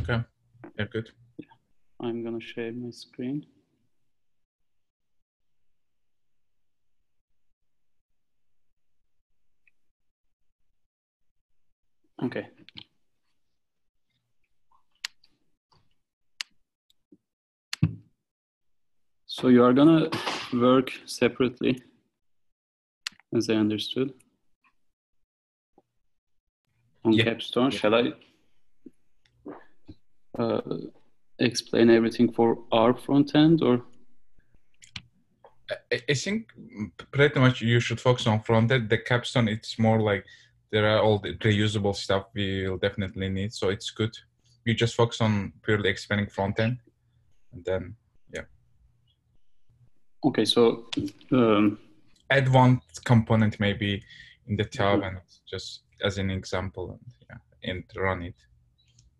Okay, yeah, good. Yeah. I'm gonna share my screen. Okay. So you are gonna work separately, as I understood, on Yeah. Capstone. Shall I explain everything for our front end or? I, think pretty much you should focus on front end. The capstone, it's more like there are all the reusable stuff we will definitely need, so it's good. You just focus on purely expanding front end, and then yeah. Okay, so um, add one component maybe in the tab and just as an example, and yeah, and run it.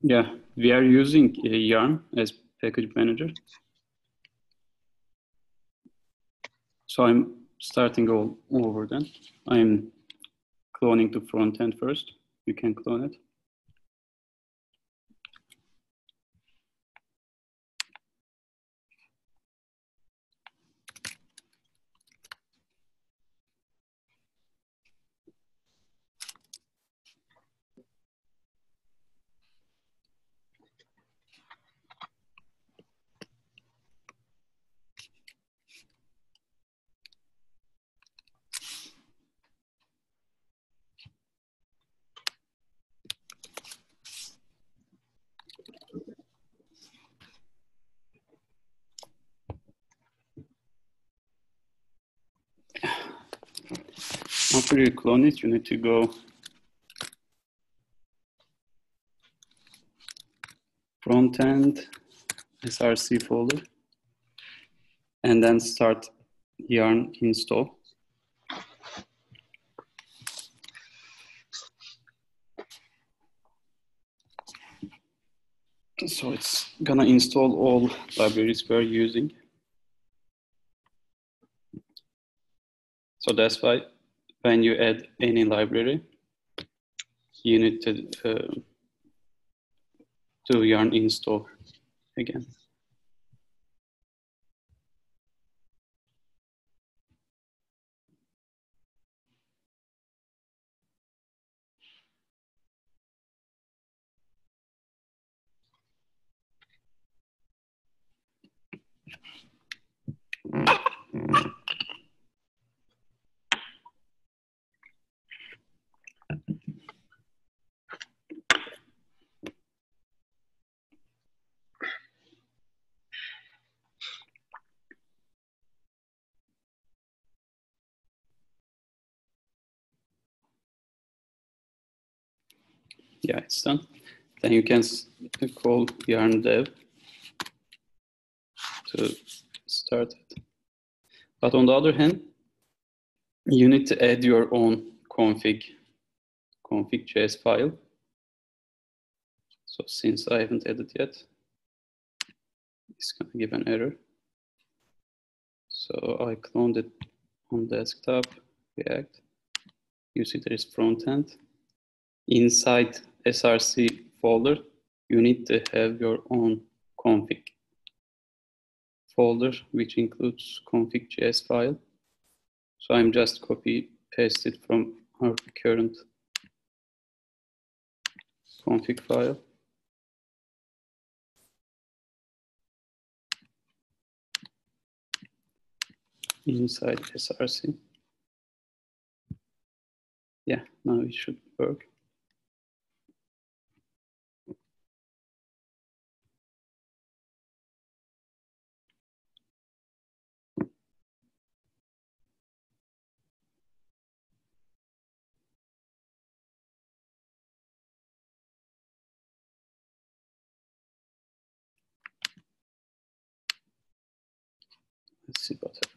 Yeah, we are using uh, Yarn as package manager. So I'm starting all over then. I'm cloning the front end first. You can clone it. After you clone it, you need to go front end src folder and then start yarn install. So it's gonna install all libraries we're using. So that's why when you add any library, you need to uh, do yarn install again. Yeah, it's done. Then you can call yarn dev to start it. But on the other hand, you need to add your own config config.js file. So since I haven't added yet, it's gonna give an error. So I cloned it on desktop, React. You see there is front end. Inside src folder, you need to have your own config folder, which includes config.js file. So I'm just copy pasted from our current config file. Inside src. Yeah, now it should work. Let's see what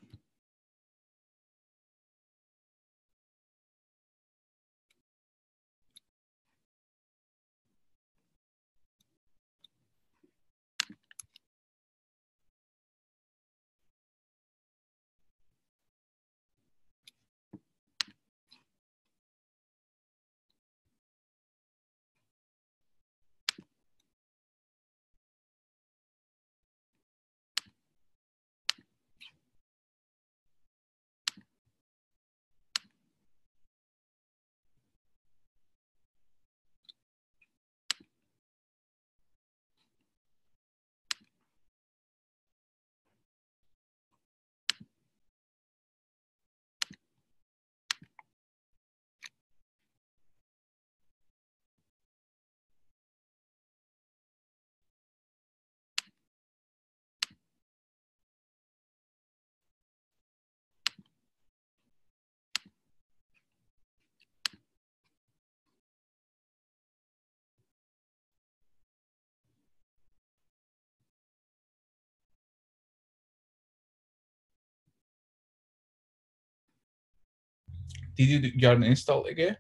Did you yarn install again?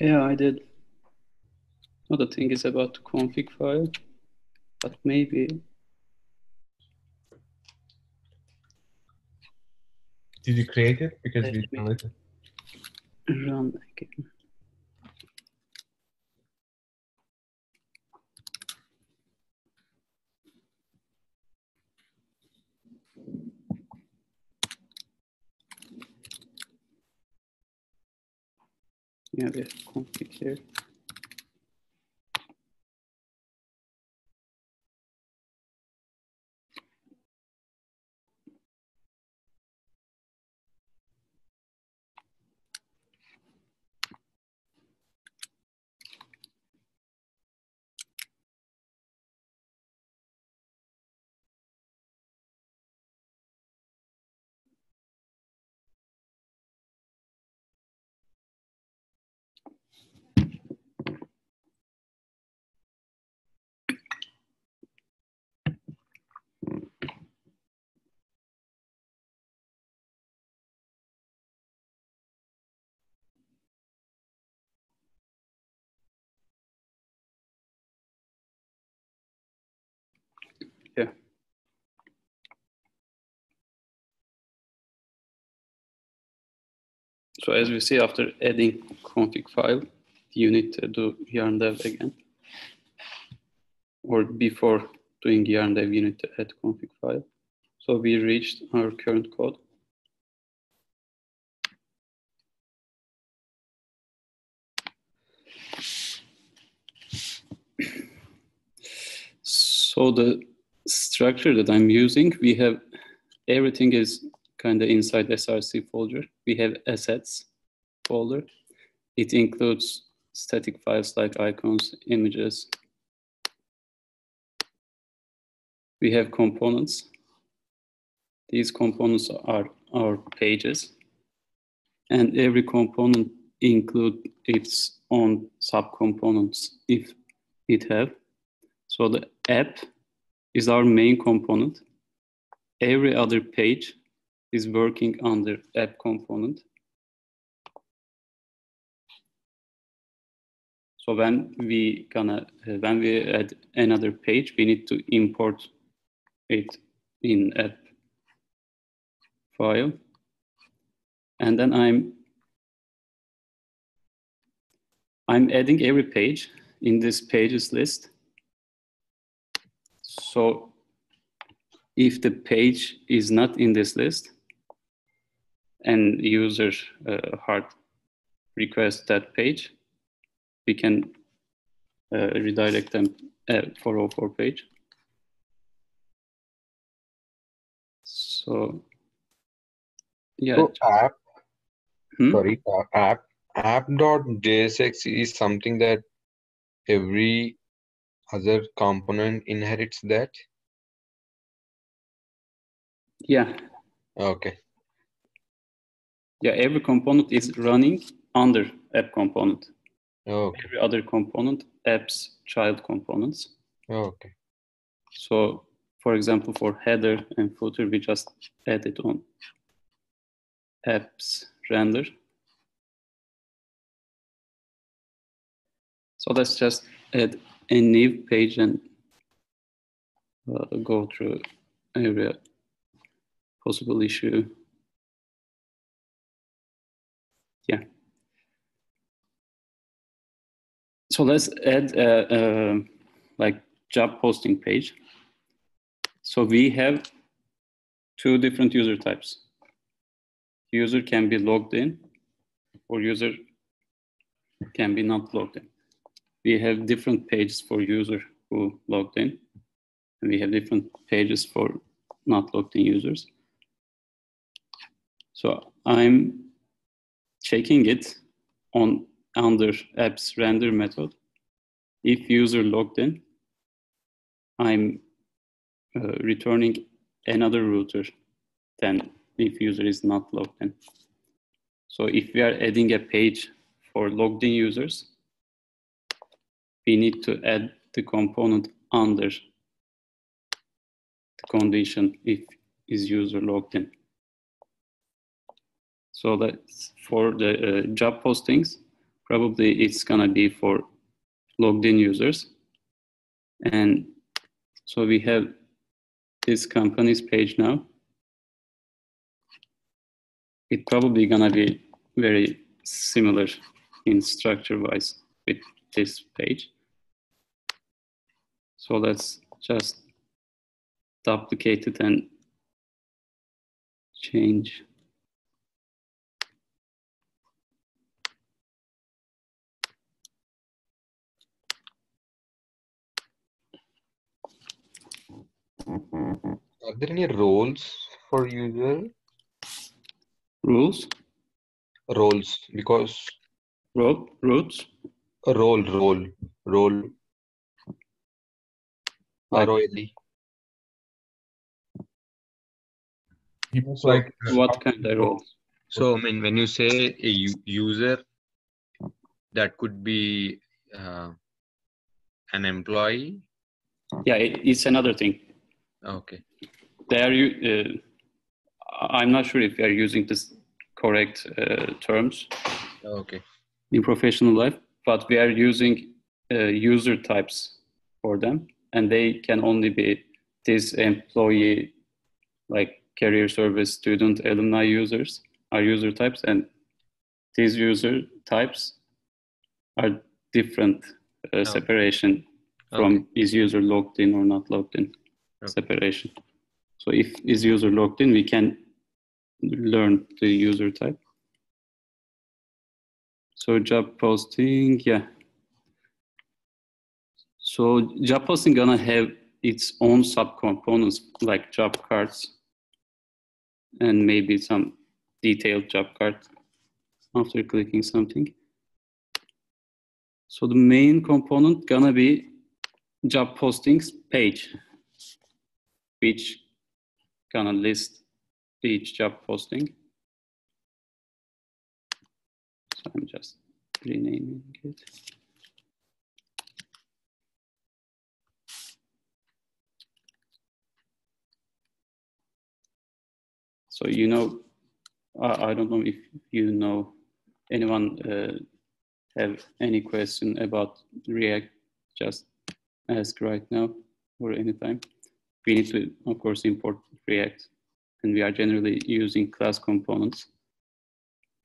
Yeah, I did. Another thing is about the config file, but maybe Did you create it? Because Let we deleted. run again. Yeah, have config here. Yeah. So as we see after adding config file, you need to do yarn dev again. Or before doing yarn dev, you need to add config file. So we reached our current code. So the structure that I'm using, we have everything is kind of inside SRC folder. We have assets folder. It includes static files like icons, images. We have components. These components are our pages. And every component include its own subcomponents if it have. So the app is our main component. Every other page is working under app component. So when we gonna when we add another page, we need to import it in app file, and then I'm I'm adding every page in this pages list. So if the page is not in this list and user uh, hard request that page, we can uh, redirect them uh, 404 page. So yeah, So app, Hmm? sorry, uh, app app.jsx is something that every other component inherits that. yeah, Okay. yeah. Every component is running under app component. Okay. Every other component, apps child components. Okay. So, for example, for header and footer, we just add it on apps render. So let's just add a new page and uh, go through every possible issue. Yeah. So let's add a, a like job posting page. So we have two different user types. User can be logged in or user can be not logged in. We have different pages for user who logged in. And we have different pages for not logged in users. So I'm checking it on under apps render method. If user logged in, I'm uh, returning another router than if user is not logged in. So if we are adding a page for logged in users, we need to add the component under the condition if is user logged in. So that's for the uh, job postings, probably it's gonna be for logged in users. And so we have this company's page now. It probably gonna be very similar in structure wise with this page. So let's just duplicate it and change. Are there any roles for user Rules, roles? Because ro roots, a role, role, role, Like- R-O-L-E. He was So like what kind of roles? So, I mean, when you say a u- user, that could be uh, an employee. Yeah, it, it's another thing. Okay. They are, u- uh, I- I'm not sure if we are using this correct uh, terms Okay. in professional life, but we are using uh, user types for them, and they can only be this employee, like career service, student, alumni users are user types, and these user types are different uh, Oh. separation from is user logged in or not logged in Okay. separation. So if is user logged in, we can learn the user type. So job posting, yeah. So job posting gonna have its own subcomponents like job cards and maybe some detailed job card after clicking something. So the main component gonna be job postings page, which gonna list each job posting. So I'm just renaming it. So you know, I, I don't know if you know anyone uh, have any question about React, just ask right now or anytime. We need to, of course, import React, and we are generally using class components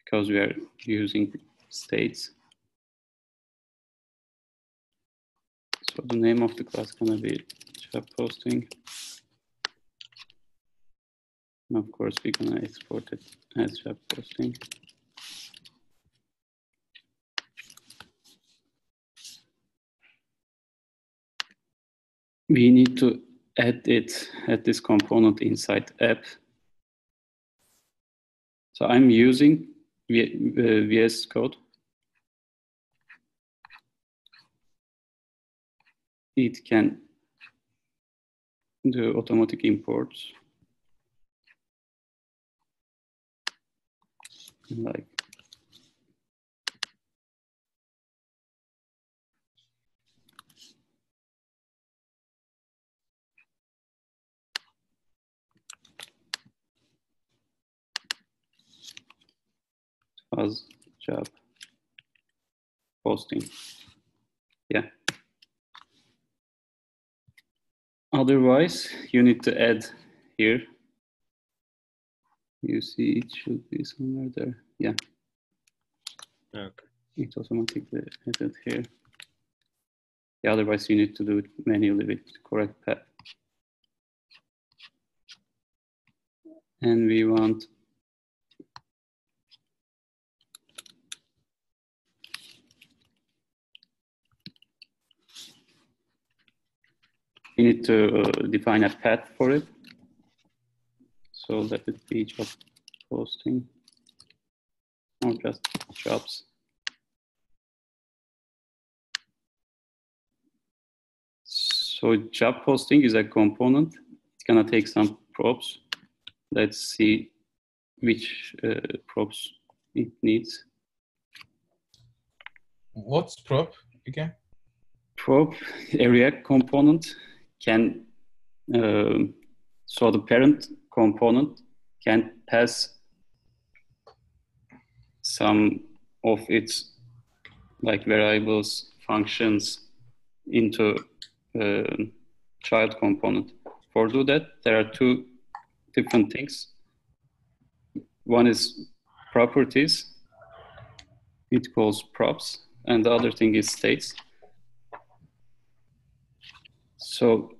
because we are using states. So the name of the class is gonna be job posting. And of course, we're gonna export it as job posting. We need to add it, add this component inside app. So I'm using VS Code. It can do automatic imports. Like as job posting. Yeah. Otherwise, you need to add here. You see, it should be somewhere there. Yeah, Okay. it automatically added here. Yeah, otherwise, you need to do it manually with correct path. And we want you need to uh, define a path for it. So that it be job posting or just jobs. So job posting is a component. It's gonna take some props. Let's see which uh, props it needs. what's prop again? prop a React component can um, so the parent component can pass some of its like variables functions into a child component. For do that, there are two different things. One is properties. It calls props, and the other thing is states. So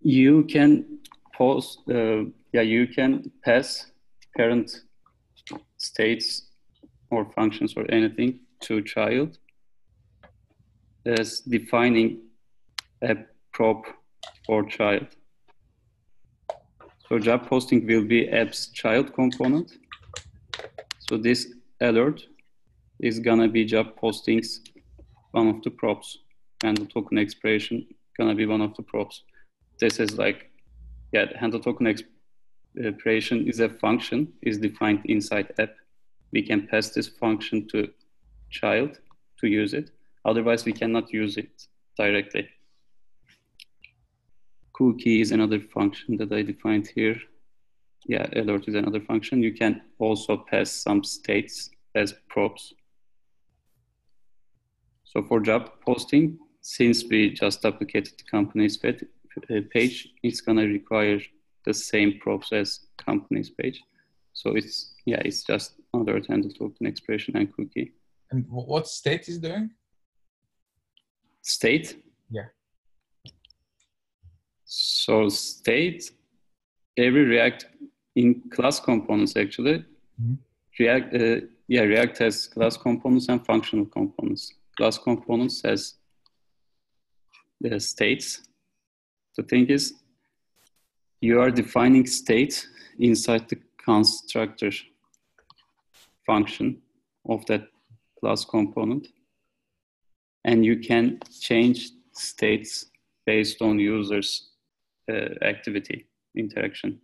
you can post, uh, yeah, you can pass parent states or functions or anything to child as defining a prop for child. So job posting will be app's child component. So this alert is gonna be job postings, one of the props, and the token expression gonna be one of the props. This is like, yeah, handle token expression uh, is a function, is defined inside app. We can pass this function to child to use it. Otherwise, we cannot use it directly. Cookie is another function that I defined here. Yeah, alert is another function. You can also pass some states as props. So for job posting, since we just duplicated the company's uh, page, it's gonna require the same process company's page. So it's, yeah, it's just another handle token expression and cookie. And what state is doing? State? Yeah. So state, every React in class components actually, mm-hmm. React, uh, yeah, React has class components and functional components. Class components has the states. The thing is, you are defining state inside the constructor function of that class component. And you can change states based on users uh, activity interaction.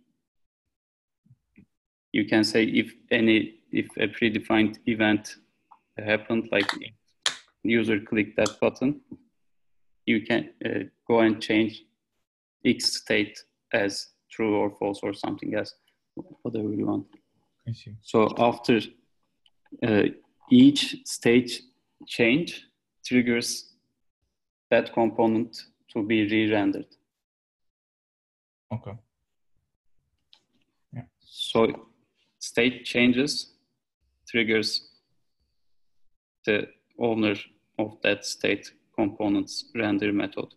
You can say if any, if a predefined event happened, like user clicked that button, you can uh, go and change X state as true or false or something else, whatever you want. I see. So after uh, each state change triggers that component to be re-rendered. Okay. Yeah. So state changes triggers the owner of that state component's render method.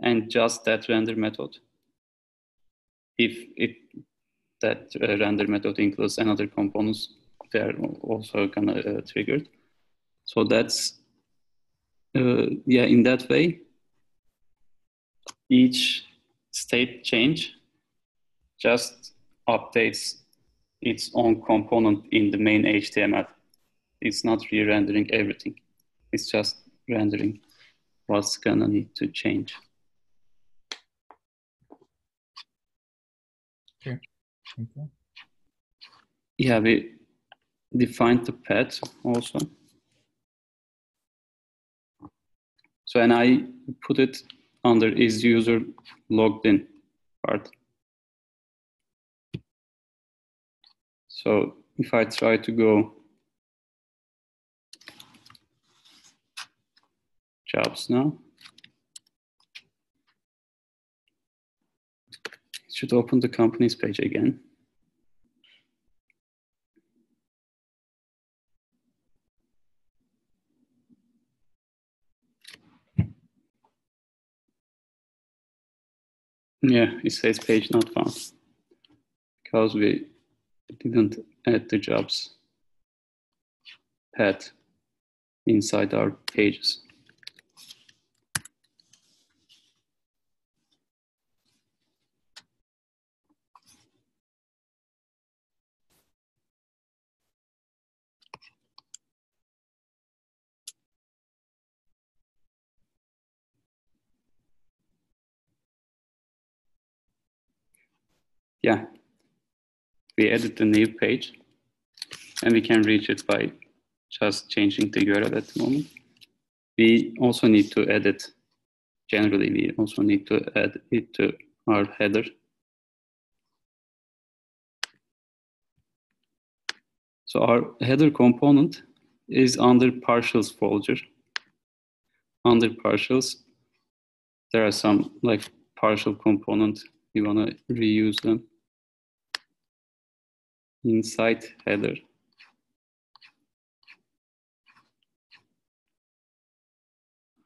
And just that render method. If it that uh, render method includes another components, they're also gonna uh, triggered. So that's uh, yeah. In that way, each state change just updates its own component in the main HTML. It's not re-rendering everything. It's just rendering what's gonna need to change. Okay. okay. Yeah, we defined the path also. So, and I put it under is user logged in part. So if I try to go jobs now, it should open the company's page again. Yeah, it says page not found because we didn't add the jobs path inside our pages. Yeah, we added the new page and we can reach it by just changing the URL at the moment. We also need to edit, generally we also need to add it to our header. So our header component is under partials folder. Under partials, there are some like partial component. We want to reuse them inside header.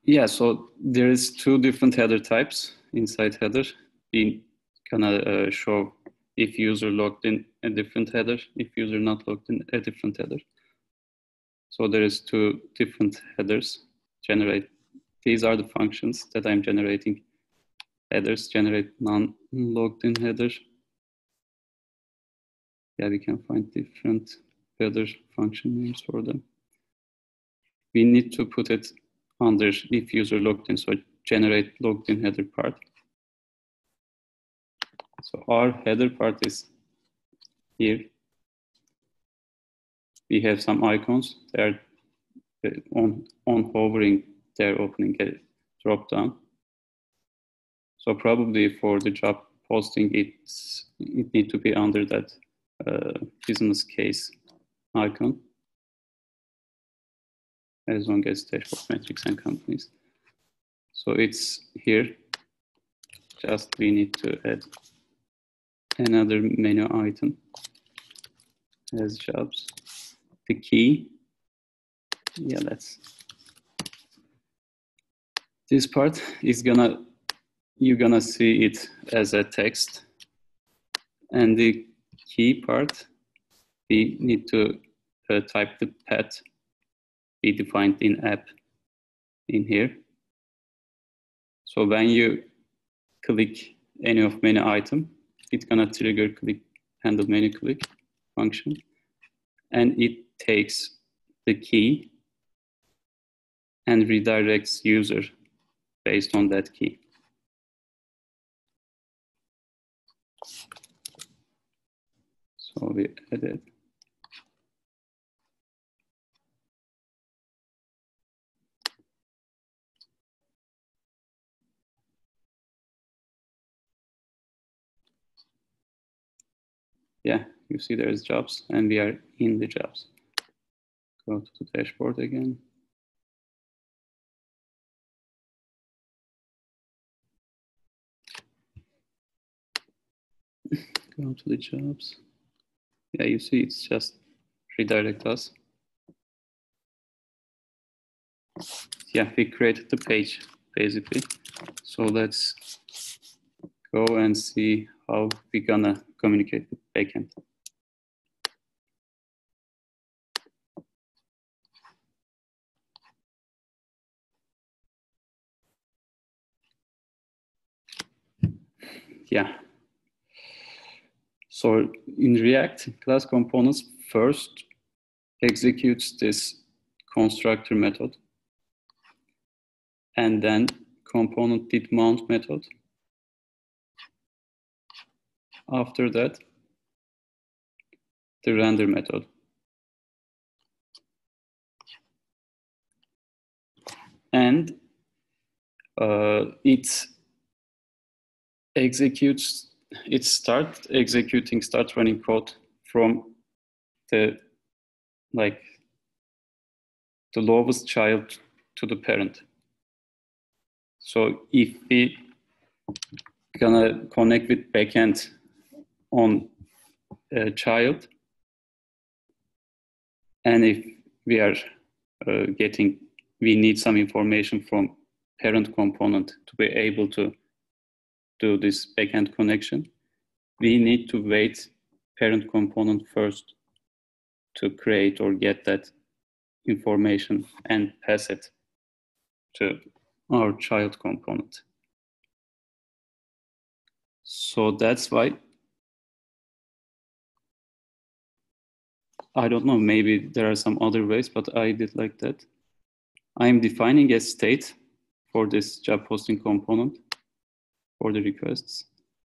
Yeah, so there is two different header types inside header. We gonna uh, show if user logged in a different header, if user not logged in a different header. So there is two different headers generate. These are the functions that I'm generating. Headers generate non-logged in header. Yeah, we can find different header function names for them. We need to put it under if user logged in, so generate logged in header part. So our header part is here. We have some icons. They're uh, on, on hovering, they're opening a drop down. So probably for the job posting, it's, it need to be under that uh, business case icon as long as dashboard metrics and companies. So it's here. Just we need to add another menu item as jobs. The key, yeah, that's this part is gonna you're gonna see it as a text, and the key part we need to uh, type the path we defined in app in here. So when you click any of many item, it's gonna trigger click handle menu click function, and it takes the key and redirects user based on that key. So we added yeah, you see there's jobs and we are in the jobs. Go to the dashboard again. Go to the jobs. Yeah, you see it's just redirect us. Yeah, we created the page basically. So let's go and see how we're gonna communicate with backend. Yeah. So in React, class components first executes this constructor method and then component did mount method after that, the render method. And uh, it executes, it starts executing, start running code from the, like, the lowest child to the parent. So if we gonna connect with backend on a child. And if we are uh, getting, we need some information from parent component to be able to do this backend connection, we need to wait parent component first to create or get that information and pass it to our child component. So that's why I don't know, maybe there are some other ways, but I did like that. I'm defining a state for this job posting component for the requests,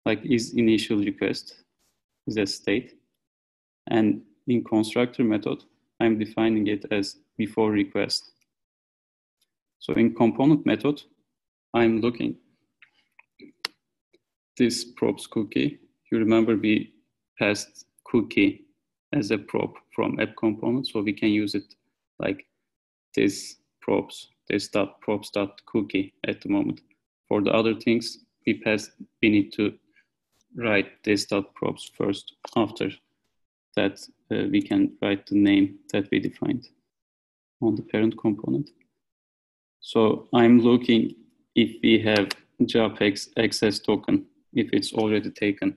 like is initial request is a state. And in constructor method, I'm defining it as before request. So in component method, I'm looking this props cookie. You remember we passed cookie as a prop from app component, so we can use it like this props, this dot props dot cookie at the moment. For the other things, we pass, we need to write dot props first. After that, uh, we can write the name that we defined on the parent component. So I'm looking if we have JobHax access token, if it's already taken.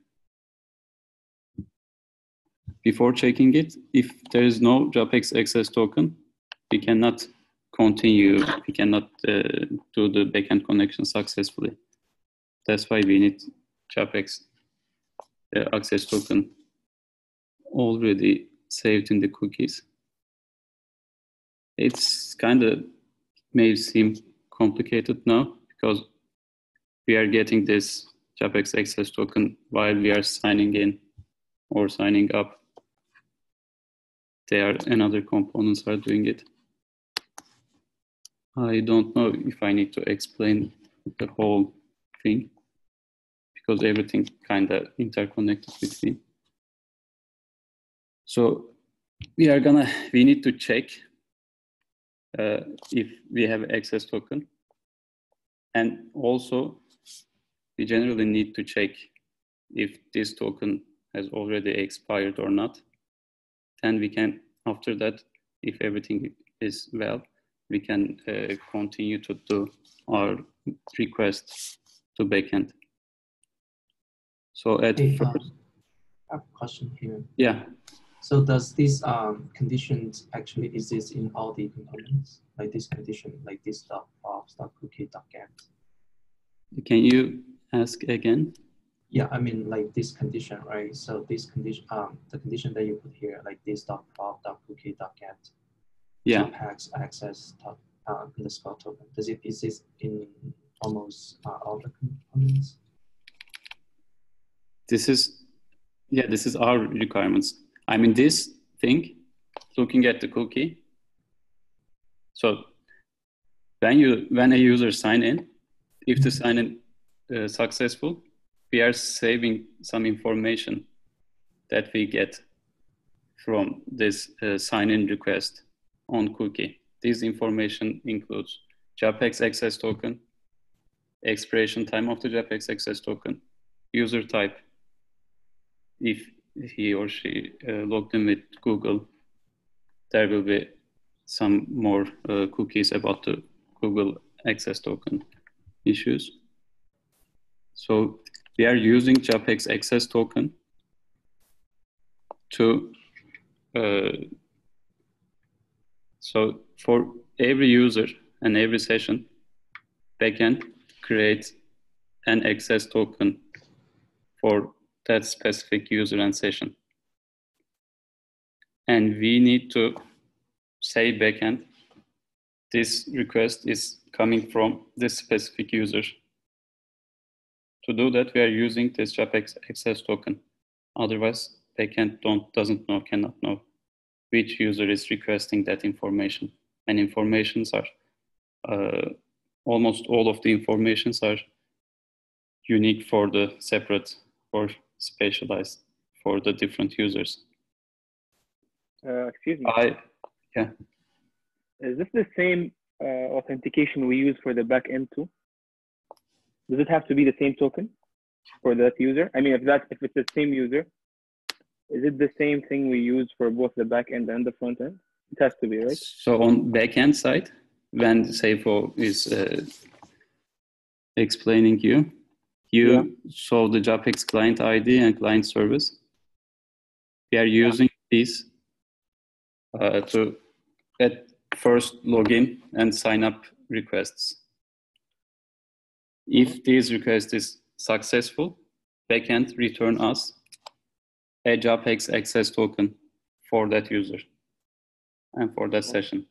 Before checking it, if there is no JobHax access token, we cannot continue, we cannot uh, do the backend connection successfully. That's why we need JobHax uh, access token already saved in the cookies. It's kind of may seem complicated now because we are getting this JobHax access token while we are signing in or signing up. There and other components are doing it. I don't know if I need to explain the whole thing because everything kind of interconnected between. So we are gonna, we need to check uh, if we have access token. And also, we generally need to check if this token has already expired or not. Then we can, after that, if everything is well, we can uh, continue to do our request to backend. So at Hey, first, I have a question here. yeah, So does this um, conditions actually exist in all the components? Like this condition, like this dot props dot cookie dot get? can you ask again? Yeah, I mean like this condition, right? So this condition, um, the condition that you put here, like this dot prop dot cookie dot get. Yeah, JobHax access dot uh, underscore token. Does it exist in almost uh, all the components? This is, yeah, this is our requirements. I mean, this thing, looking at the cookie. So when you when a user sign in, if the sign in uh, successful, we are saving some information that we get from this uh, sign in request on cookie. This information includes JobHax access token, expiration time of the JobHax access token, user type, if he or she uh, logged in with Google, there will be some more uh, cookies about the Google access token issues. So we are using JobHax access token to, uh, so for every user and every session, backend creates an access token for that specific user and session. And we need to say backend, this request is coming from this specific user. To do that, we are using this JobHax access token. Otherwise, backend don't, doesn't know, cannot know which user is requesting that information. And informations are, uh, almost all of the informations are unique for the separate or specialized for the different users. Uh, excuse me. I, yeah, Is this the same uh, authentication we use for the backend too? Does it have to be the same token for that user? I mean, if that if it's the same user, is it the same thing we use for both the backend and the front end? It has to be, right? So on the backend side, when Seifo is uh, explaining you, you Yeah. saw the JobHax client ID and client service. We are using these uh, to at first login and sign up requests. If this request is successful, backend return us a JobHax access token for that user and for that session.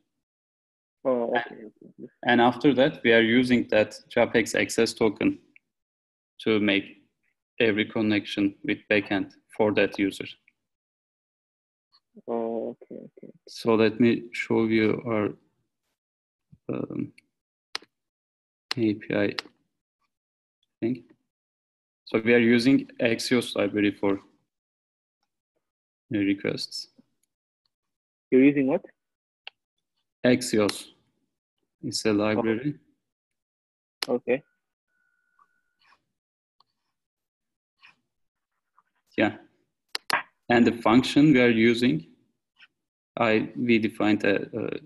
Oh, okay. And after that, we are using that JobHax access token to make every connection with backend for that user. Oh, okay, okay. So let me show you our um, API thing. So we are using Axios library for requests. You're using what? Axios is a library. Okay. Yeah. And the function we are using, I we defined a, uh,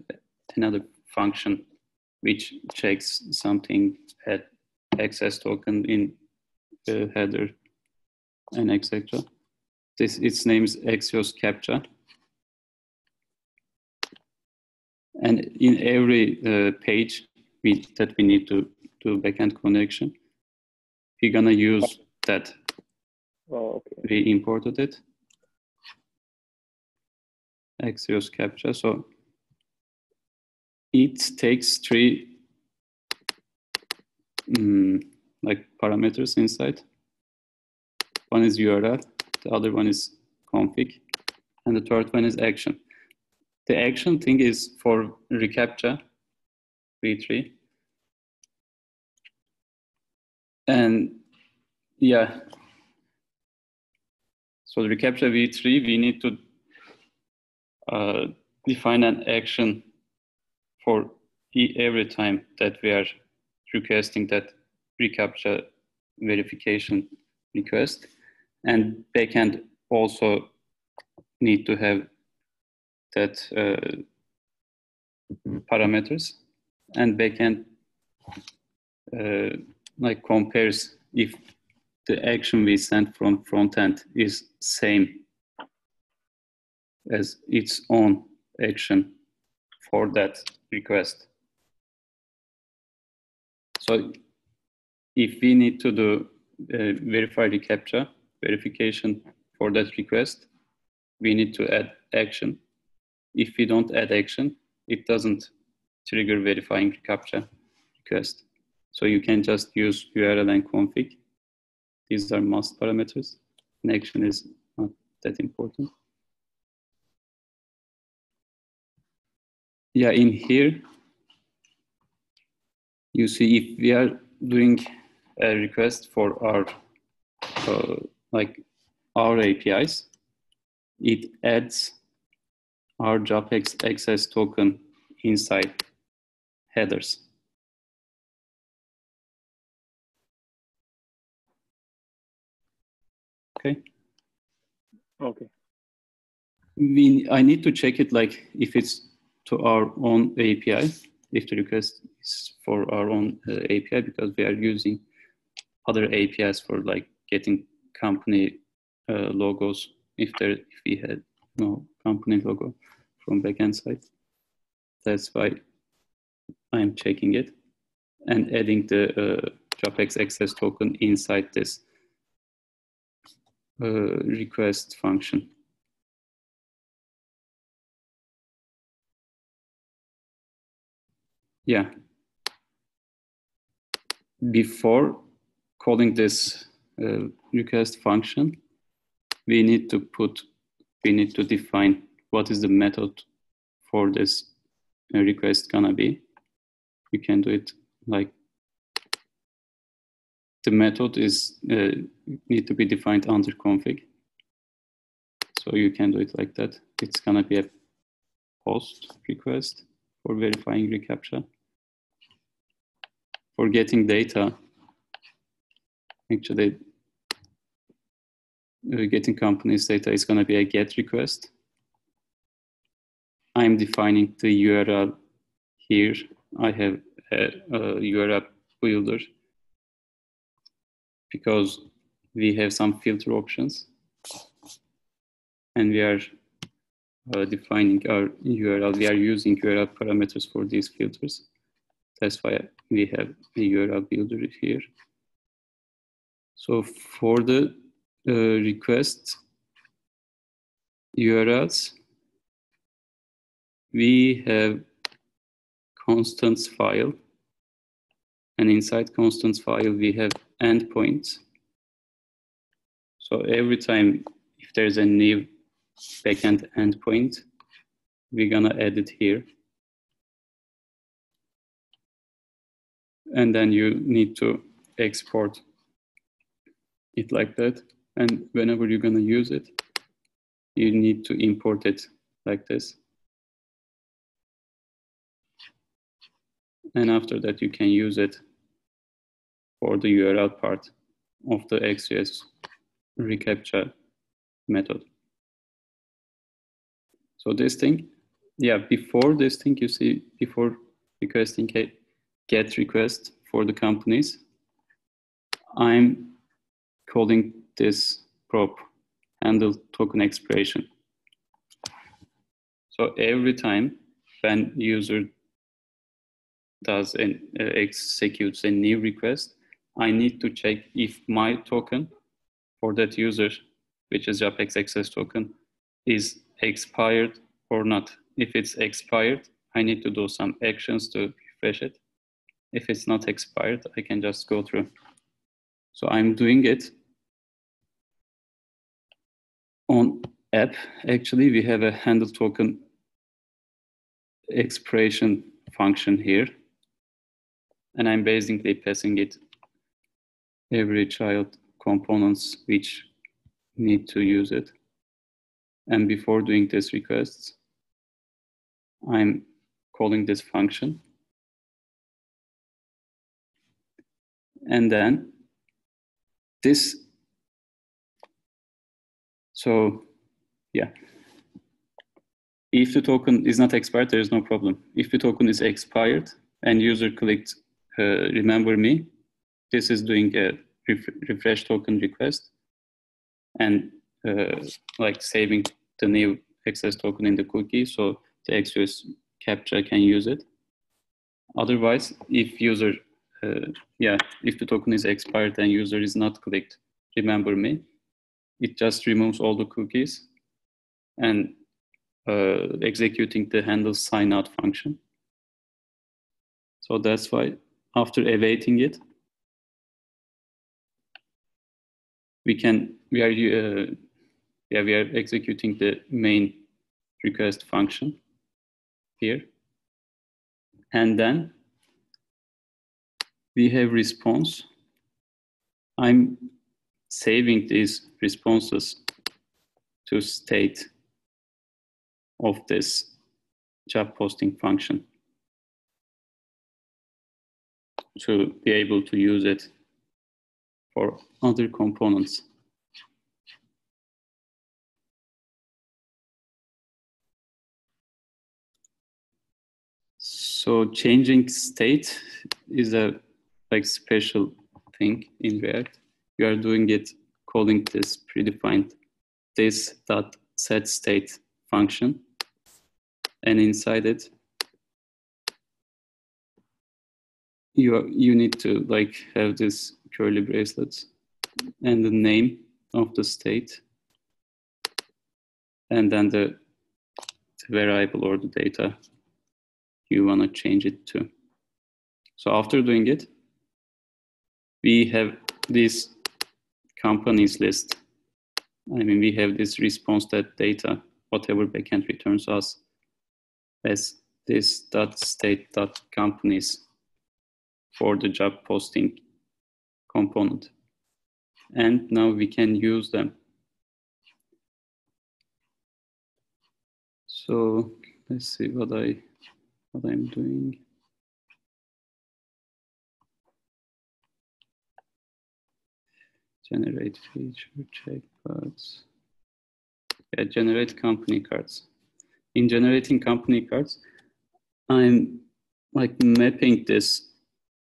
another function which checks something at access token in the header and etc. This its name is Axios Captcha. And in every uh, page we, that we need to do backend connection, we're gonna use that. Oh, okay. We imported it. Axios Captcha. So it takes three mm, like parameters inside. One is URL, the other one is config, and the third one is action. The action thing is for reCAPTCHA v3. And yeah, so the reCAPTCHA v3, we need to uh, define an action for E every time that we are requesting that reCAPTCHA verification request. And backend also need to have that uh, parameters and backend uh, like compares if the action we sent from front end is same as its own action for that request. So if we need to do uh, verify the captcha verification for that request, we need to add action. If we don't add action, it doesn't trigger verifying captcha request. So you can just use URL and config. These are must parameters. Connection is not that important. Yeah, in here, you see if we are doing a request for our uh, like our APIs, it adds our JobHax access token inside headers. Okay. Okay. We, I need to check it like if it's to our own API, if the request is for our own uh, API, because we are using other APIs for like getting company uh, logos if there if we had no company logo from backend side. That's why I'm checking it and adding the uh, JobHax access token inside this request function. Yeah. Before calling this uh, request function, we need to put, we need to define what is the method for this uh, request gonna be. You can do it like the method is uh, need to be defined under config. So you can do it like that. It's gonna be a post request for verifying reCAPTCHA. For getting data, actually uh, getting companies data is gonna be a get request. I'm defining the URL here. I have a, a URL builder because we have some filter options and we are uh, defining our URL. We are using URL parameters for these filters. That's why we have a URL builder here. So for the uh, request URLs, we have constants file. And inside constants file, we have endpoint. So every time if there's a new backend endpoint, we're gonna add it here. And then you need to export it like that. And whenever you're gonna use it, you need to import it like this. And after that, you can use it for the URL part of the XJS reCAPTCHA method. So this thing, yeah, before this thing, you see, before requesting a get request for the companies, I'm calling this prop handle token expiration. So every time when user does an uh, executes a new request, I need to check if my token for that user, which is JobHax access token, is expired or not. If it's expired, I need to do some actions to refresh it. If it's not expired, I can just go through. So I'm doing it on app. Actually, we have a handle token expiration function here. And I'm basically passing it every child components which need to use it. And before doing this requests, I'm calling this function. And then this, so yeah, if the token is not expired, there is no problem. If the token is expired and user clicked uh, remember me, this is doing a ref refresh token request and uh, like saving the new access token in the cookie so the Axios Captcha can use it. Otherwise, if user, uh, yeah, if the token is expired and user is not clicked, remember me, it just removes all the cookies and uh, executing the handle sign out function. So that's why after awaiting it, we can we are uh, yeah we are executing the main request function here. And then we have response. I'm saving these responses to state of this job posting function to be able to use it for other components. So changing state is a like special thing in React. You are doing it calling this predefined this dot set state function, and inside it you you need to like have this curly bracelets and the name of the state and then the, the variable or the data you want to change it to. So after doing it, we have this companies list. I mean, we have this response that data, whatever backend returns us as this dot state dot companies for the job posting component. And now we can use them. So let's see what I what I'm doing. Generate feature checkbox. Yeah, generate company cards. In generating company cards, I'm like mapping this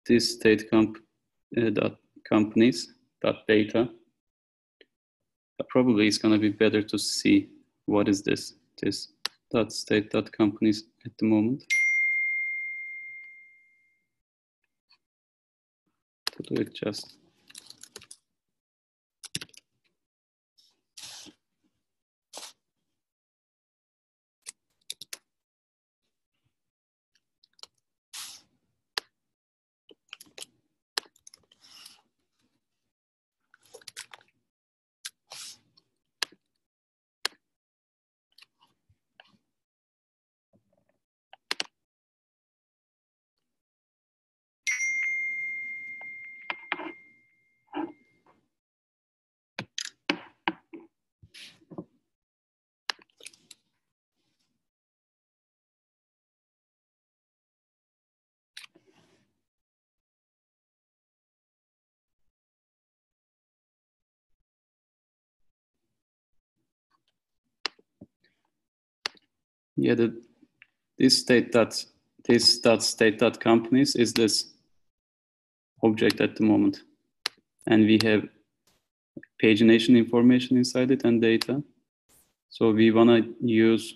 this state comp uh, dot companies dot data. Probably it's going to be better to see what is this this dot state dot companies at the moment. To do it just Yeah, the, this state dot this dot state dot companies is this object at the moment, and we have pagination information inside it and data. So we wanna use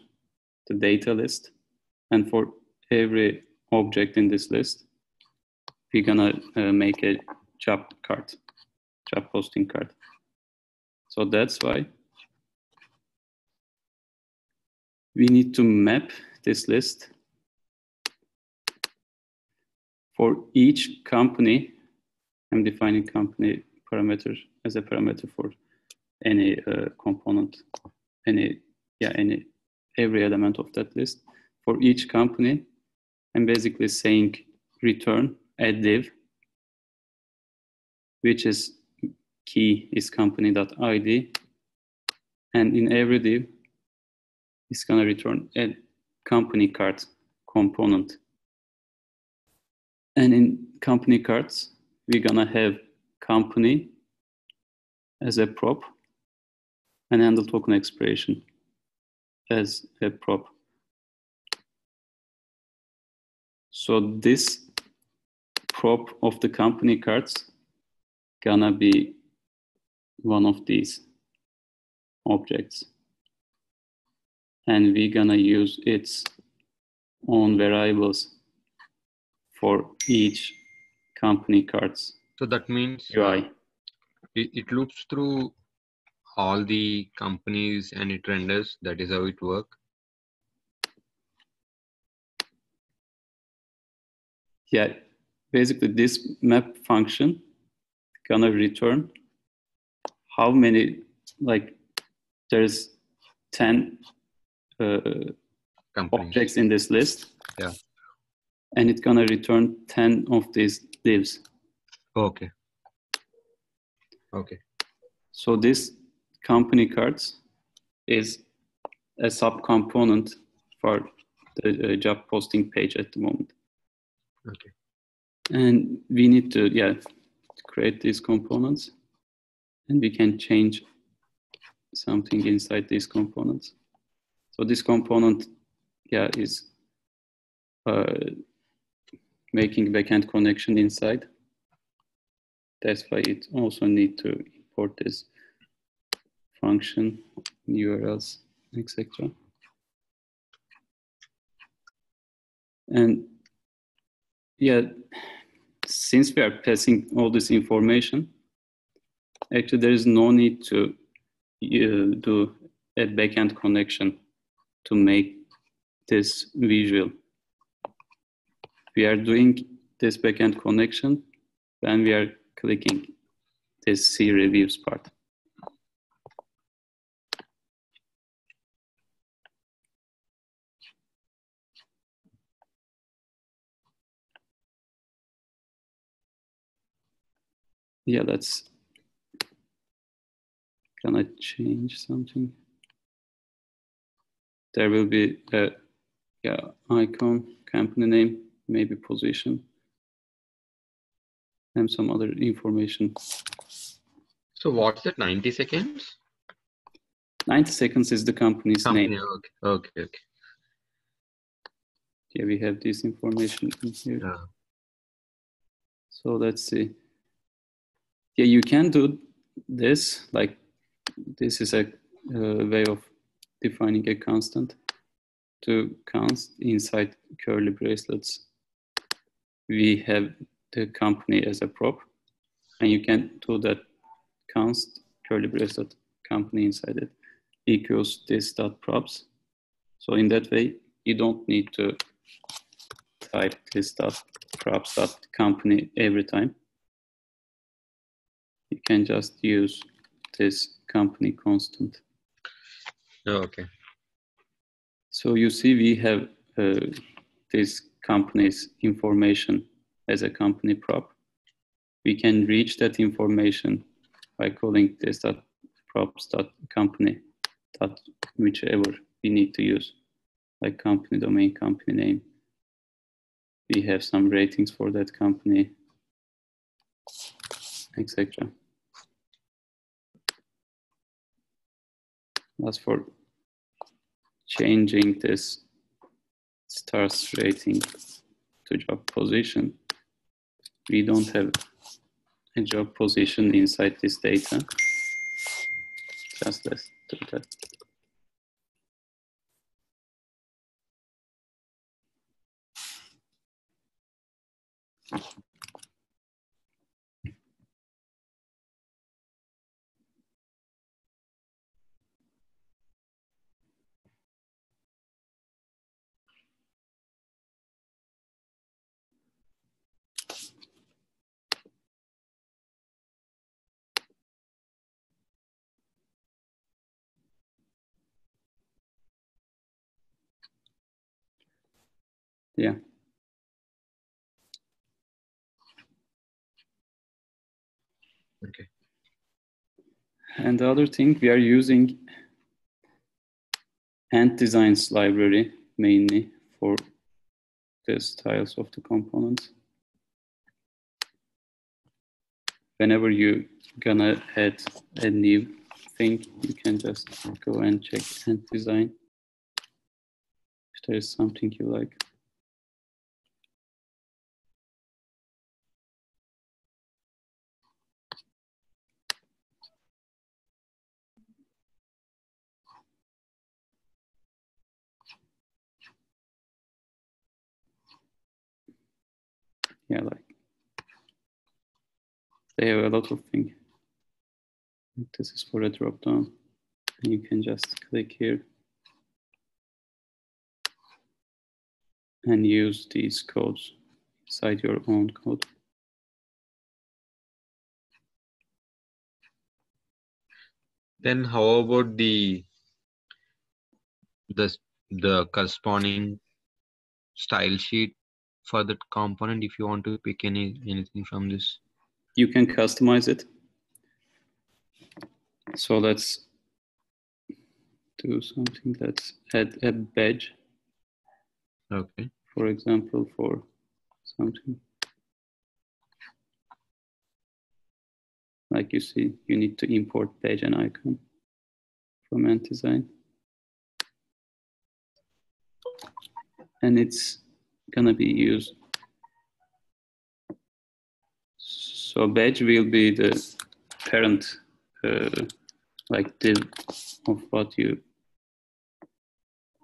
the data list, and for every object in this list, we're gonna uh, make a job card, job posting card. So that's why we need to map this list for each company. I'm defining company parameter as a parameter for any uh, component, any, yeah, any, every element of that list. For each company, I'm basically saying return add div, which is key is company.id. And in every div, it's gonna return a company card component. And in company cards, we're gonna have company as a prop and handle token expiration as a prop. So this prop of the company cards gonna be one of these objects. And we're gonna use its own variables for each company cards So that means UI. it, it loops through all the companies and it renders. That is how it work. Yeah, basically this map function gonna return how many, like there's 10 uh, Companies. Objects in this list. Yeah. And it's gonna return 10 of these divs. Okay. Okay. So this company cards is a subcomponent for the uh, job posting page at the moment. Okay. And we need to, yeah, create these components and we can change something inside these components. So this component, yeah, is uh, making backend connection inside. That's why it also need to import this function, URLs, etc. And yeah, since we are passing all this information, actually there is no need to uh, do a backend connection to make this visual. We are doing this backend connection when we are clicking this see reviews part. Yeah, let's can I change something? There will be a yeah, icon, company name, maybe position, and some other information. So what's that? 90 seconds? 90 seconds is the company's Company. name. Okay. Okay. Okay. Yeah, we have this information in here. Yeah. So let's see. Yeah, you can do this, like this is a uh, way of defining a constant to const inside curly bracelets. We have the company as a prop, and you can do that const curly bracelet company inside it equals this dot props. So in that way, you don't need to type this dot props dot company every time. You can just use this company constant. Oh, okay. So you see, we have uh, this company's information as a company prop. We can reach that information by calling this dot props dot company dot whichever we need to use, like company domain, company name. We have some ratings for that company, etc. As for changing this stars rating to job position. We don't have a job position inside this data. Just let's do that. Yeah. Okay. And the other thing, we are using Ant Designs library mainly for the styles of the components. Whenever you gonna add a new thing, you can just go and check Ant Design if there is something you like. Yeah, like they have a lot of things. This is for a drop down. And you can just click here and use these codes inside your own code. Then how about the the the corresponding style sheet for that component if you want to pick any anything from this? You can customize it. So let's do something. Let's add a badge, Okay. for example, for something. Like you see, you need to import badge and icon from Ant Design. And it's gonna be used. So badge will be the parent, uh, like div of what you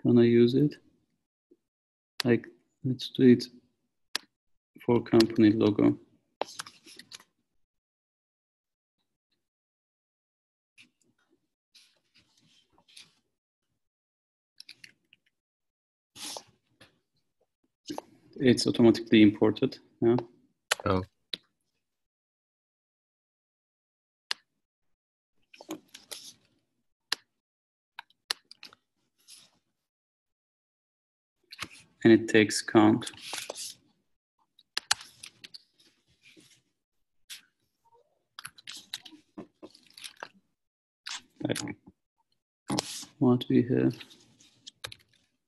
gonna use it. Like let's do it for company logo. It's automatically imported now. Oh. and it takes count. Like what we have,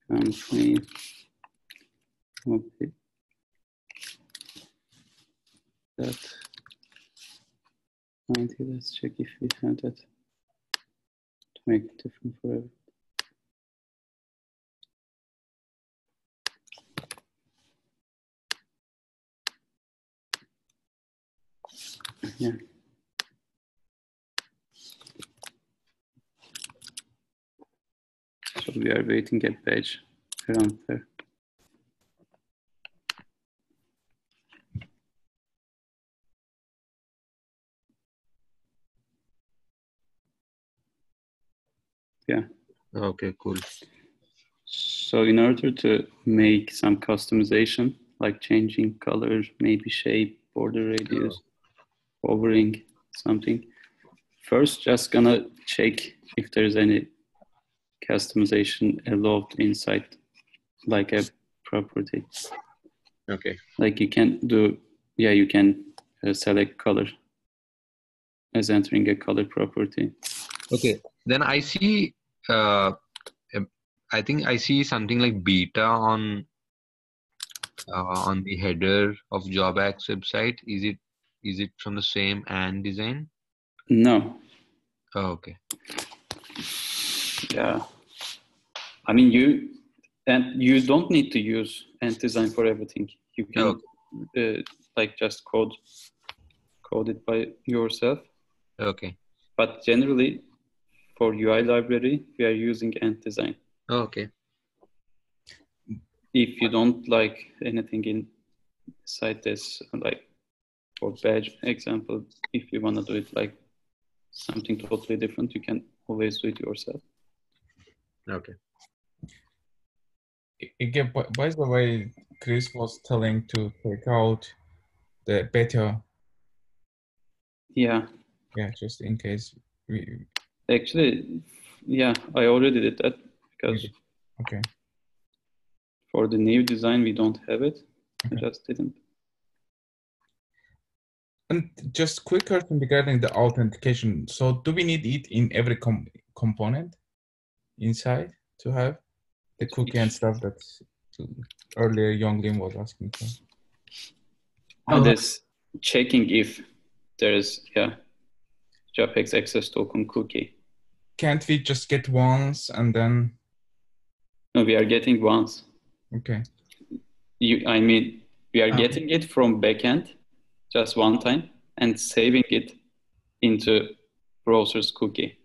country, okay, that 90, let's check if we have that to make it different for everyone. Yeah. So we are waiting a page around there. Yeah. Okay, cool. So in order to make some customization, like changing color, maybe shape, border radius, overing something, first just gonna check if there's any customization allowed inside like a property. Okay. Like you can do, yeah, you can uh, select color as entering a color property. Okay. Then I see uh I think I see something like beta on uh, on the header of JobHax website. Is it is it from the same Ant Design? No, Oh, okay. yeah. I mean, you and you don't need to use ant design for everything. You can uh, like just code code it by yourself. Okay. But generally, for UI library, we are using ant design. Oh, okay. If you don't like anything inside this, like for badge example, if you want to do it like something totally different, you can always do it yourself. Okay. Again, by, by the way, Chris was telling to take out the beta. Yeah. Yeah, just in case we. Actually, yeah, I already did that because. Okay. For the new design, we don't have it. Okay. I just didn't. And just quick question regarding the authentication. So do we need it in every com component inside to have the cookie and stuff that earlier Yonglin was asking for? Oh, this checking if there is, yeah, JobHax access token cookie. Can't we just get once and then? No, we are getting once. Okay. You, I mean, we are Okay. getting it from backend just one time and saving it into browser's cookie.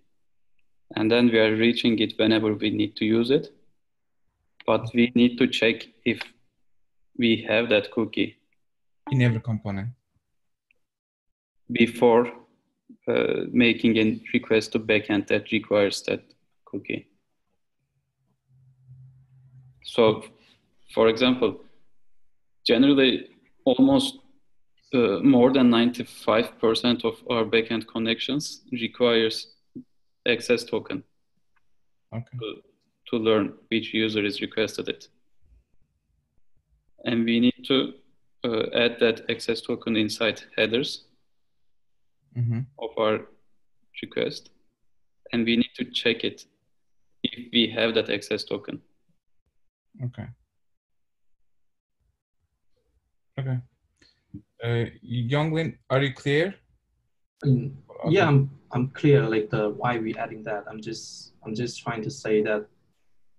And then we are reaching it whenever we need to use it. But we need to check if we have that cookie In every component. before uh, making a request to backend that requires that cookie. So, for example, generally almost uh, more than 95% of our backend connections requires access token Okay. to, to learn which user is requested it. And we need to uh, add that access token inside headers Mm-hmm. of our request. And we need to check it if we have that access token. Okay. Okay. Uh, Yonglin, are you clear? Mm, Yeah, I'm, I'm clear, like the, why we adding that. I'm just, I'm just trying to say that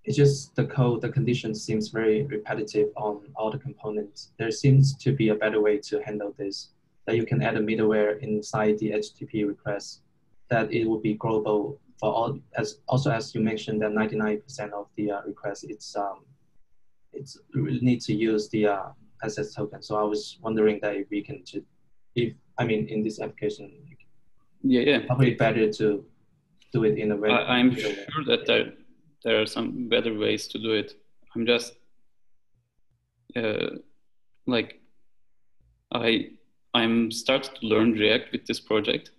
it's just the code, the condition seems very repetitive on all the components. There seems to be a better way to handle this, that you can add a middleware inside the HTTP request, that it will be global for all, as, also as you mentioned that 99% of the uh, requests, it's, um, it's really need to use the uh, access token. So I was wondering that if we can, if, I mean, in this application, Yeah, yeah. probably better to do it in a way. I, I'm middleware. sure that there there are some better ways to do it. I'm just uh, like I I'm started to learn React with this project,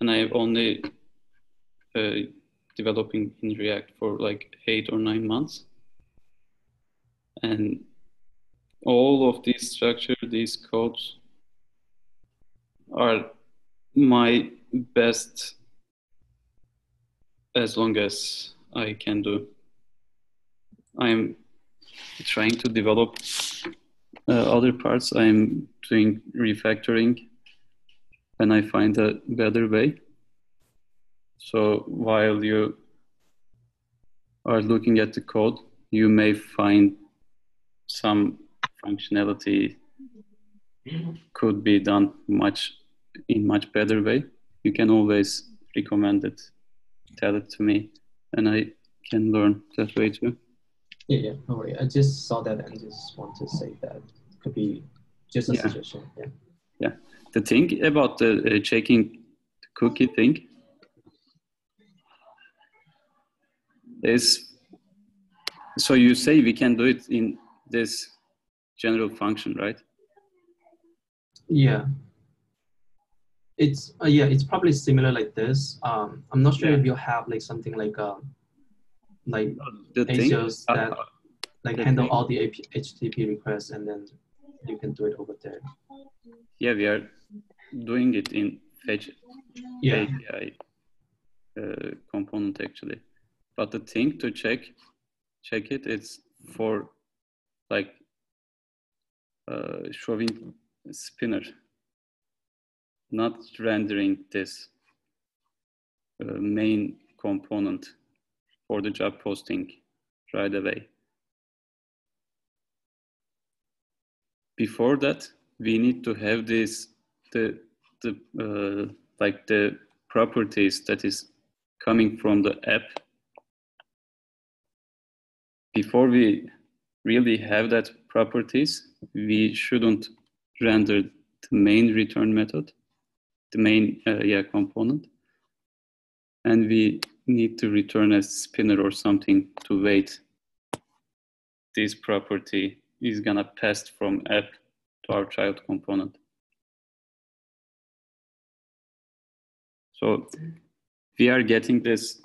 and I've only uh, developing in React for like eight or nine months, and all of these structure, these codes are my best as long as I can do. I'm trying to develop Uh, other parts. I'm doing refactoring and I find a better way. So while you are looking at the code, you may find some functionality could be done much in much better way. You can always recommend it tell it to me and I can learn that way too. Yeah, yeah, no worry. I just saw that and just want to say that could be just a Yeah. suggestion. Yeah. The thing about the uh, checking the cookie thing is so you say we can do it in this general function, right? Yeah. It's uh, yeah, it's probably similar like this. Um, I'm not sure Yeah. if you have like something like um, like The thing, uh, that like handle thing- all the AP, HTTP requests and then you can do it over there. yeah, we are doing it in fetch Yeah. API uh, component actually. But the thing to check check it it's for like uh, showing spinner, not rendering this uh, main component for the job posting right away. Before that, we need to have this the the uh, like the properties that is coming from the app. Before we really have that properties, we shouldn't render the main return method, the main uh, yeah component, and we need to return a spinner or something to wait this property is gonna pass from app to our child component. So we are getting this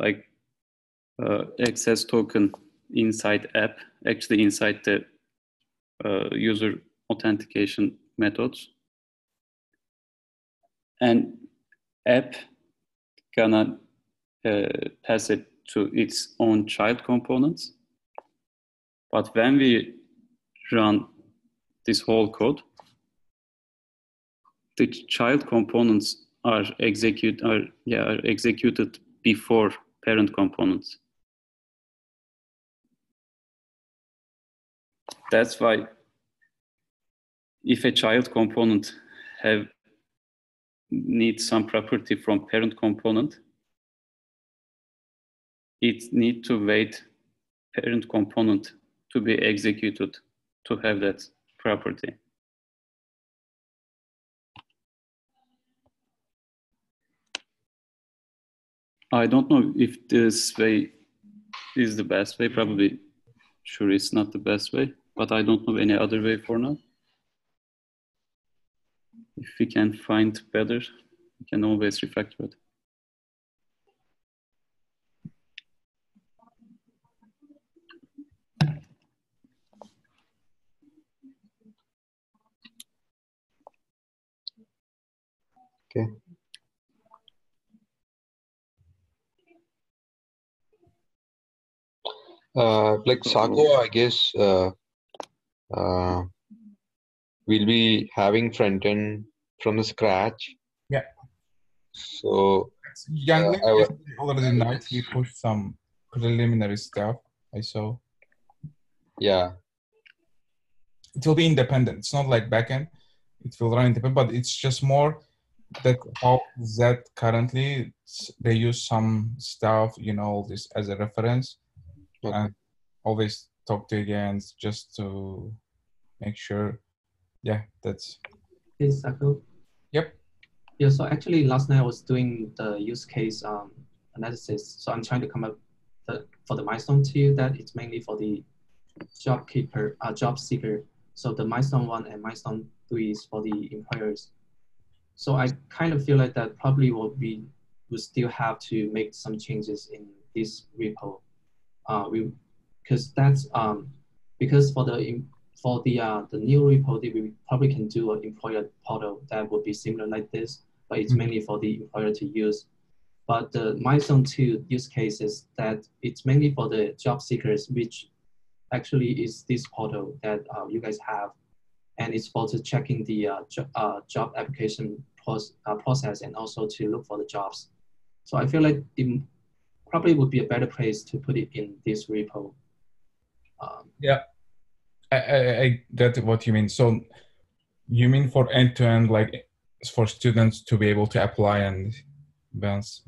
like uh, access token inside app, actually inside the uh, user authentication methods. And app gonna uh, pass it to its own child components. But when we run this whole code, the child components are execute are yeah are executed before parent components. That's why if a child component have needs some property from parent component, it need to wait parent component to be executed to have that property. I don't know if this way is the best way. Probably, sure, it's not the best way, but I don't know any other way for now. If we can find better, we can always refactor it. Okay. Uh, like Sago, I guess uh, uh, we'll be having front end from the scratch. Yeah. So Young Uh, I wa- already nicely pushed some preliminary stuff. I saw yeah, it will be independent. It's not like backend. It will run independent, but it's just more that how that currently they use some stuff, you know, this as a reference, Okay. and always talk to again just to make sure. Yeah, that's Hey, Sako. Yep. Yeah, so actually last night I was doing the use case um, analysis. So I'm trying to come up the, for the milestone two that it's mainly for the job keeper, uh, job seeker. So the milestone one and milestone three is for the employers. So I kind of feel like that probably will be, will still have to make some changes in this repo. Uh, we, because that's, um, because for the, for the, uh, the new repo, that we probably can do an employer portal that would be similar like this, but it's Mhm. mainly for the employer to use. But the milestone two use case is that it's mainly for the job seekers, which actually is this portal that uh, you guys have. And it's for to checking the uh, jo- uh, job application uh, process and also to look for the jobs. So I feel like it probably would be a better place to put it in this repo. Um, I, I, I get what you mean. So you mean for end to end, like for students to be able to apply and bounce.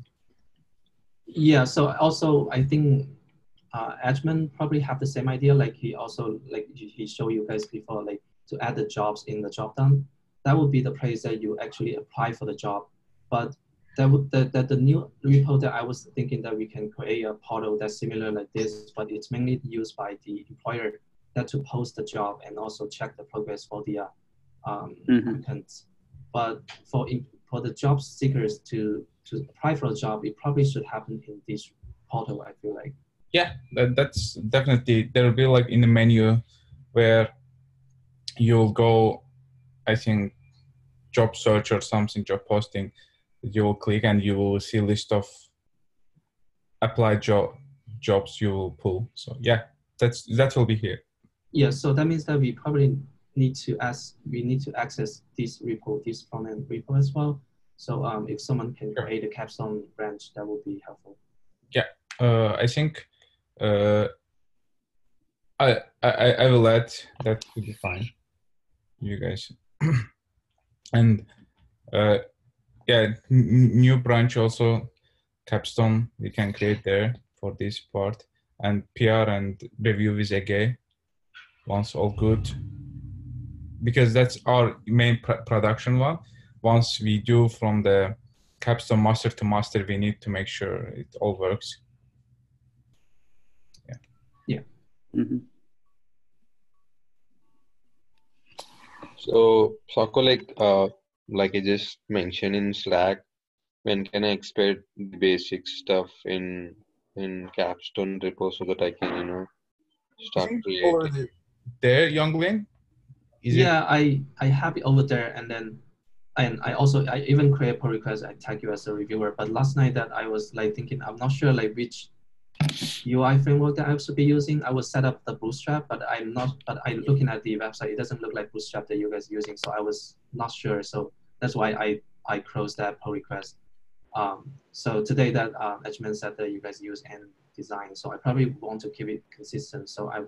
Yeah, so also I think uh, Edgemon probably have the same idea. Like he also like he he showed you guys before, like to add the jobs in the job done. That would be the place that you actually apply for the job. But that would that, that the new repo that I was thinking that we can create a portal that's similar like this, but it's mainly used by the employer that to post the job and also check the progress for the uh, um, Mhm. applicants. But for in, for the job seekers to to apply for a job, it probably should happen in this portal. I feel like. Yeah, that, that's definitely there will be like in the menu where you'll go, I think, job search or something, job posting. You'll click and you will see a list of applied job jobs you will pull. So yeah, that's that will be here. Yeah, so that means that we probably need to ask, we need to access this repo, this front end repo as well. So um, if someone can Sure. create a capstone branch, that would be helpful. Uh, I think uh, I, I I will add that to be fine. You guys, and uh, yeah, new branch also capstone we can create there for this part and PR and review with AG once all good because that's our main pr- production one. Once we do from the capstone master to master, we need to make sure it all works. Mhm. So, Sako, like, uh, like I just mentioned in Slack, when can I expect the basic stuff in in Capstone repo so that I can, you know, start creating? Already there, Younglin? Is it- yeah, I I have it over there, and then and I also I even create pull request. I tag you as a reviewer. But last night that I was like thinking, I'm not sure like which UI framework that I should be using. I will set up the Bootstrap, but I'm not. But I'm looking at the website. It doesn't look like Bootstrap that you guys are using. So I was not sure. So that's why I I closed that pull request. Um, so today that uh, Edgeman said that you guys use Ant Design. So I probably want to keep it consistent. So I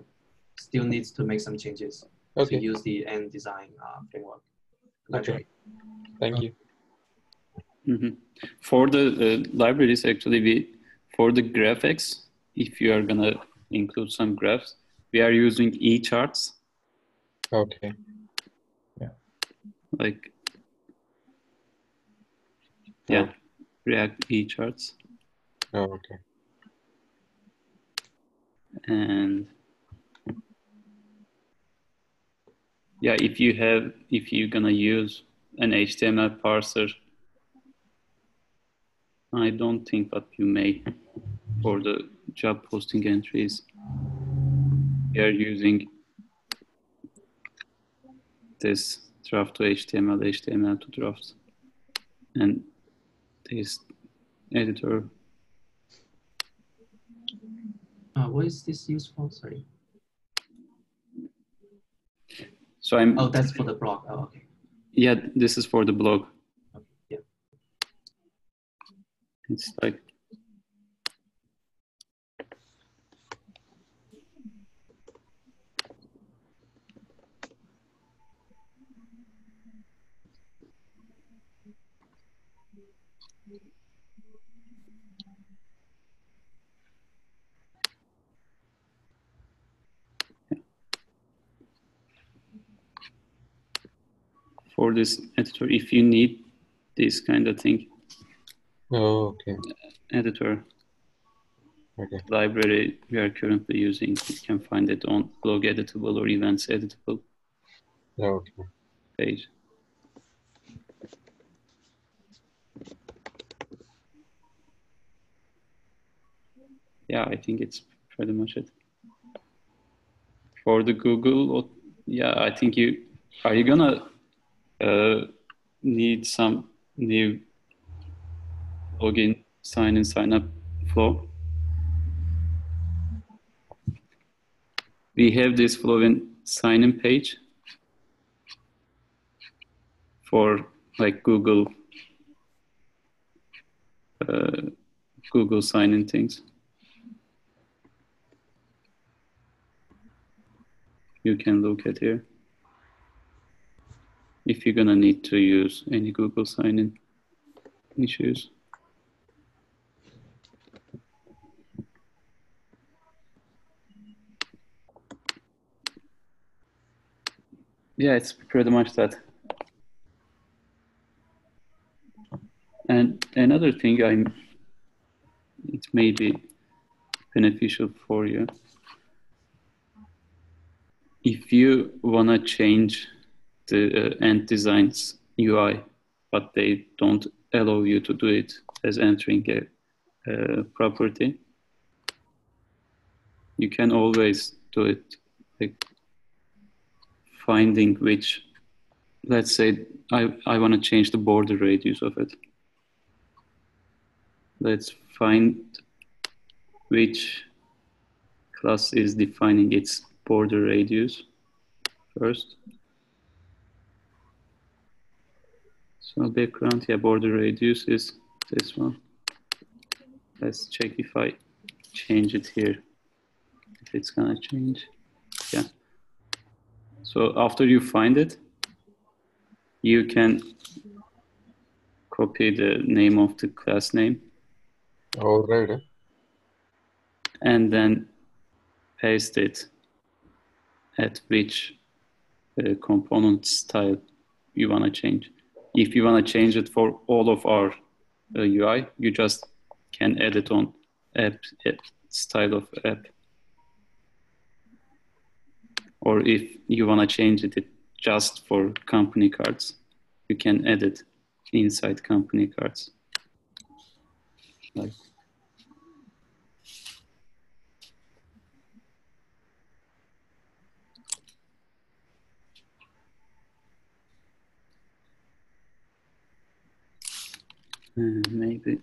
still needs to make some changes to use the Ant Design uh, framework. library. thank you. Mhm. For the uh, libraries, actually, we for the graphics, if you are gonna include some graphs, we are using ECharts, Okay, Yeah. like yeah, React ECharts, oh, okay. and yeah, if you have if you're gonna use an HTML parser, I don't think that you may for the job posting entries. We are using this draft to HTML, HTML to draft, and this editor. Uh, what is this used for? Sorry. So I'm Oh, that's for the blog. Oh, okay. yeah, this is for the blog. okay. Yeah. It's like for this editor, if you need this kind of thing, Oh, okay, editor okay. library we are currently using, you can find it on blog editable or events editable Oh, okay. page. Yeah, I think it's pretty much it. For the Google, yeah, I think you are you gonna uh, need some new login, sign in, sign up flow. We have this flow in sign in page for like Google uh, Google sign in things. You can look at here if you're gonna need to use any Google sign in issues. Yeah, it's pretty much that. And another thing I'm it may be beneficial for you. If you wanna change the uh, Ant Design's UI, but they don't allow you to do it as entering a uh, property, you can always do it like finding which, let's say I, I want to change the border radius of it. Let's find which class is defining its border radius first. So background, yeah, border radius is this one. Let's check if I change it here. if it's gonna change. Yeah. So after you find it, you can copy the name of the class name All right. and then paste it at which uh, component style you want to change. If you want to change it for all of our uh, UI, you just can edit on app, app style of app. Or if you want to change it just for company cards, you can edit inside company cards. Like Uh, maybe.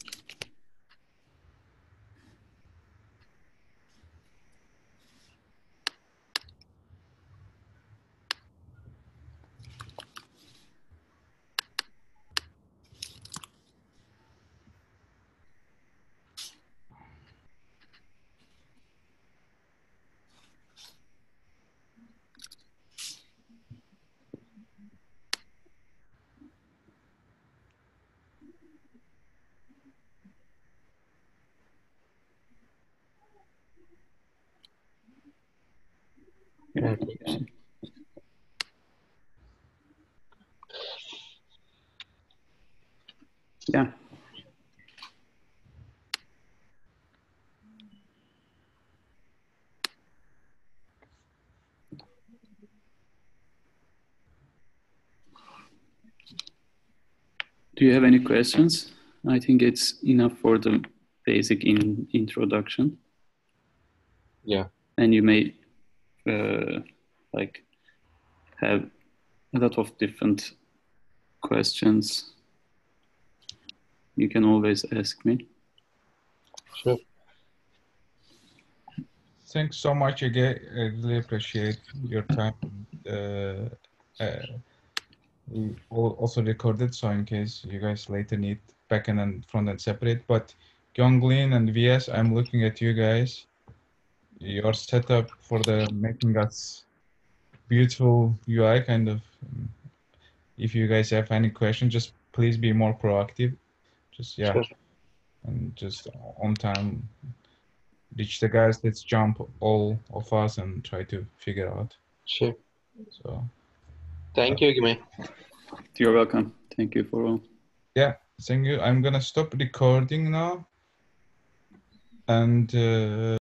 Yeah. Yeah. Do you have any questions? I think it's enough for the basic in introduction. Yeah. And you may uh, like have a lot of different questions. You can always ask me. Sure. Thanks so much, again. I really appreciate your time. Uh, uh, we also recorded, so in case you guys later need backend and front end separate. But Gyeonglin and VS, I'm looking at you guys. Your setup for the making us beautiful UI kind of. If you guys have any questions, just please be more proactive. Just yeah, Sure. and just on time reach the guys. Let's jump all of us and try to figure out. Sure. So Thank you, Gime. You're welcome. Thank you for all. yeah, thank you. I'm gonna stop recording now. And uh,